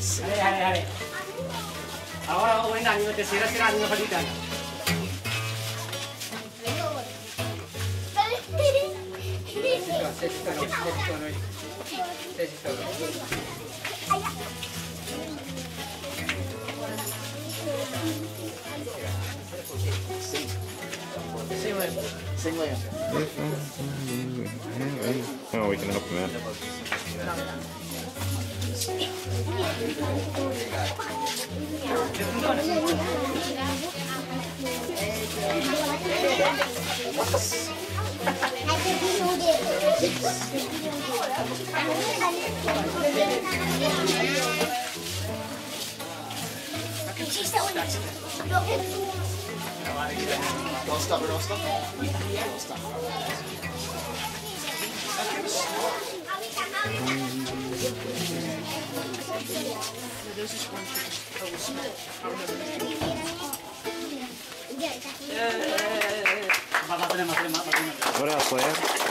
Dale, dale, dale. Ahora voy a ir te cierra, cierra, no falita. Oh, we can help him out. Don't stop, it, don't stop. it. Don't stop. it. What else, Leia? Another one.